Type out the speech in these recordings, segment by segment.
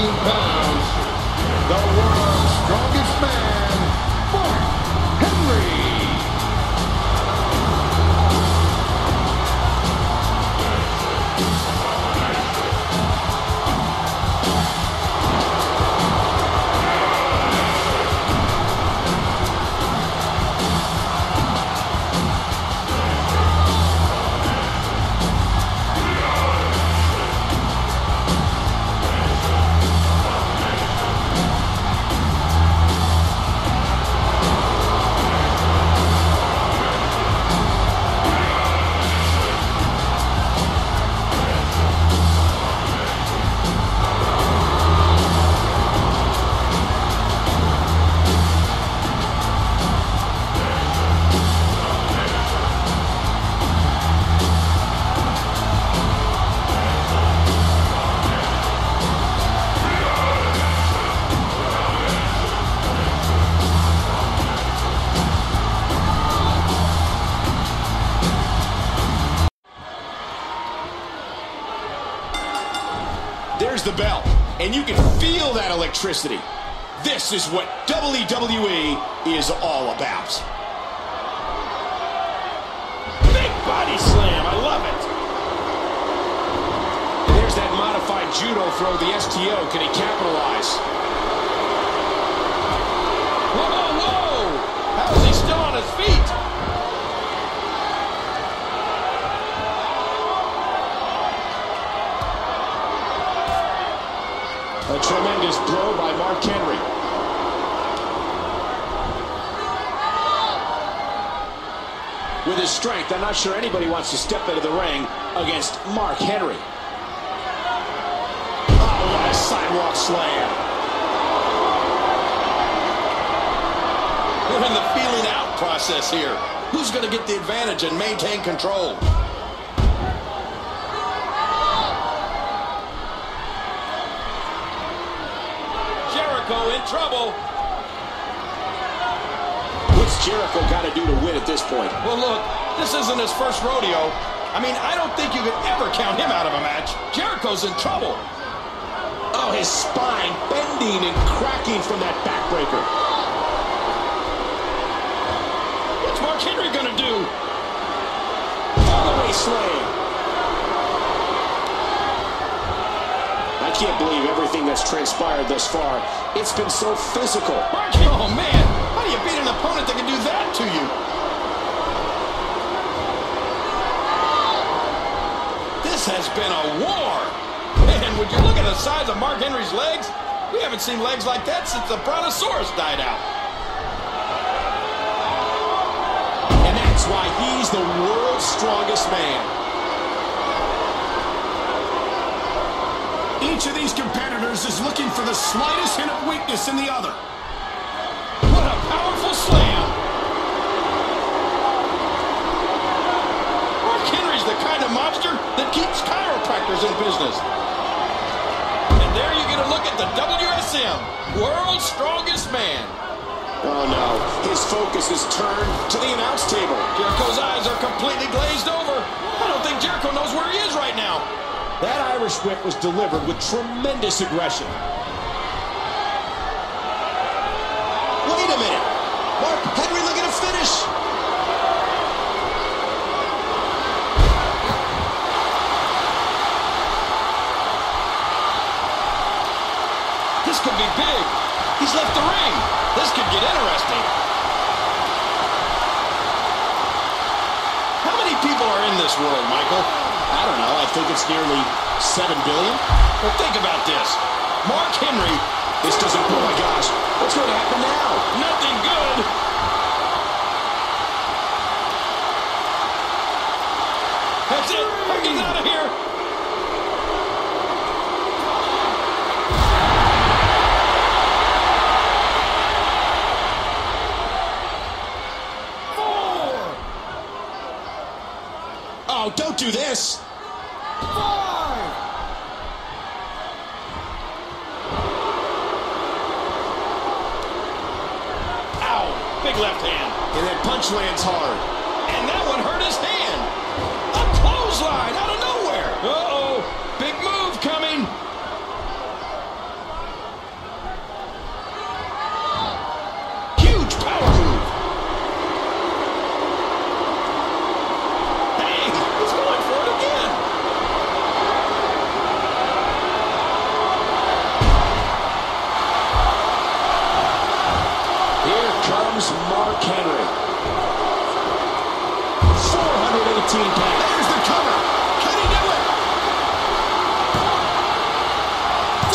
418 There's the bell, and you can feel that electricity. This is what WWE is all about. Big body slam, I love it. There's that modified judo throw, the STO. Can he capitalize? With his strength, I'm not sure anybody wants to step into the ring against Mark Henry. Oh, what a sidewalk slam. We're in the feeling out process here. Who's going to get the advantage and maintain control? Jericho in trouble. Jericho got to do to win at this point? Well, look, this isn't his first rodeo. I mean, I don't think you could ever count him out of a match. Jericho's in trouble. Oh, his spine bending and cracking from that backbreaker. What's Mark Henry going to do? All the way slam. I can't believe everything that's transpired thus far. It's been so physical. Mark, oh man, how do you beat an opponent that can do that to you? This has been a war. Man, would you look at the size of Mark Henry's legs? We haven't seen legs like that since the Brontosaurus died out. And that's why he's the world's strongest man. Each of these competitors is looking for the slightest hint of weakness in the other. What a powerful slam. Mark Henry's the kind of monster that keeps chiropractors in business. The WSM, World's Strongest Man. Oh no, his focus is turned to the announce table. Jericho's eyes are completely glazed over. I don't think Jericho knows where he is right now. That Irish whip was delivered with tremendous aggression. Wait a minute. Mark Henry looking to finish. This could be big. He's left the ring. This could get interesting. How many people are in this world, Michael? I don't know. I think it's nearly 7 billion. Well, think about this. Mark Henry. This doesn't, oh my gosh. What's going to happen now? Nothing good. That's it. I'm getting out of here. Don't do this. Ow. Big left hand. And that punch lands hard. And that one hurt his hand. A clothesline out of. Derrick Henry. 418 pounds. There's the cover. Can he do it?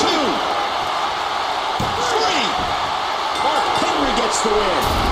Two. Three. Mark Henry gets the win.